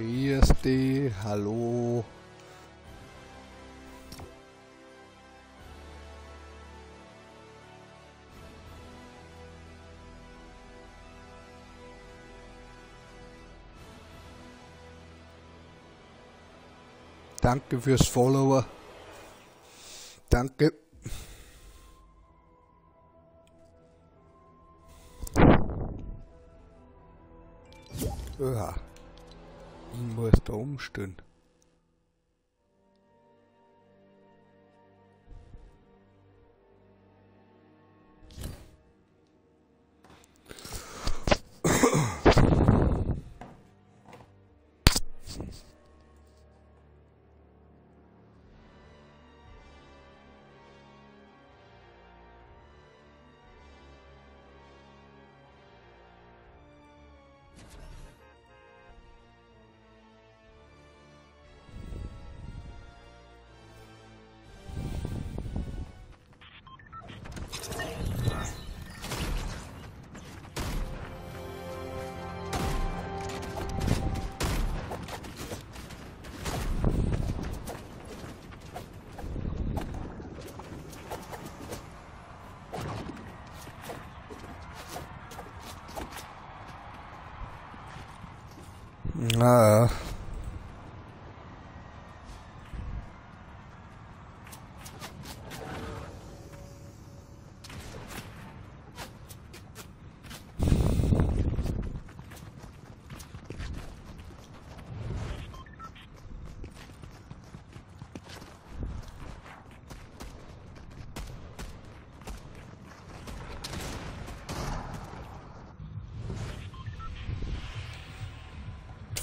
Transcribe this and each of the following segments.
Dich, hallo. Danke fürs Follower. Danke. Ja. Da umstehen. Na, ja.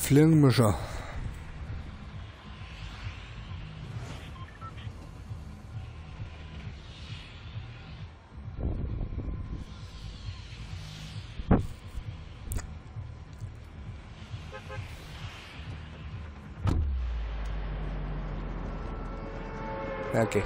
Flirnmischer. Okay.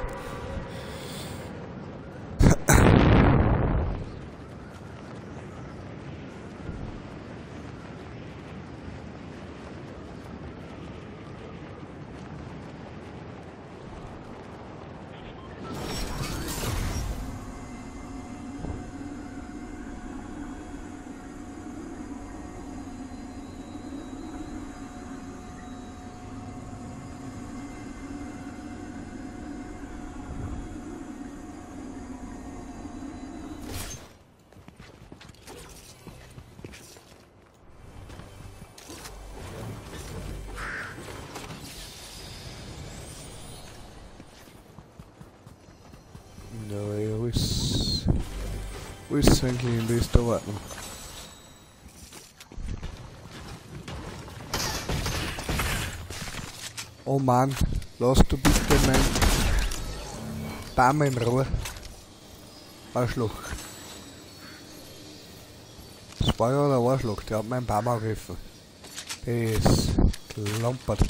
In der Ordnung? Oh Mann, lass du bitte mein Baum in Ruhe. Arschloch. Das war ja der Arschloch, der hat meinen Baum angegriffen. Der ist klampert.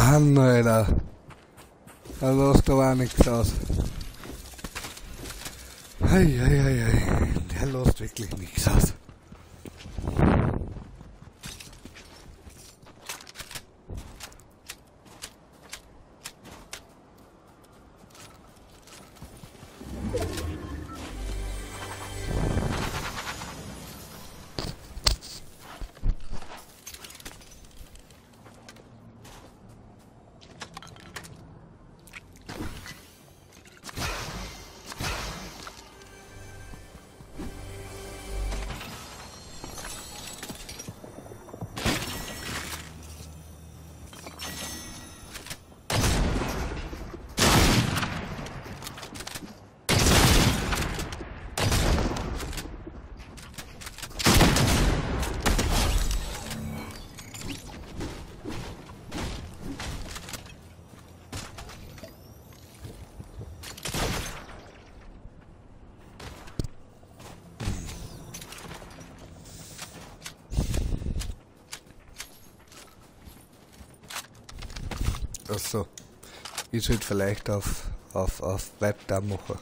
Mann, Alter. Da lässt aber auch nichts aus. Hei, hei, hei, hei. Der lässt wirklich nichts aus. Achso. Ich sollte vielleicht auf, auf, auf Weiter machen.